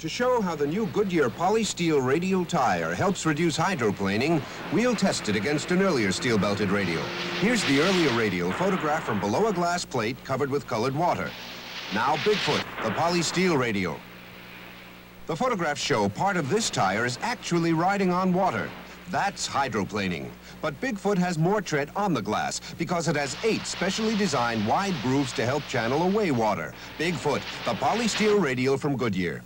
To show how the new Goodyear polysteel radial tire helps reduce hydroplaning, we'll test it against an earlier steel-belted radial. Here's the earlier radial photographed from below a glass plate covered with colored water. Now Bigfoot, the polysteel radial. The photographs show part of this tire is actually riding on water. That's hydroplaning. But Bigfoot has more tread on the glass because it has eight specially designed wide grooves to help channel away water. Bigfoot, the polysteel radial from Goodyear.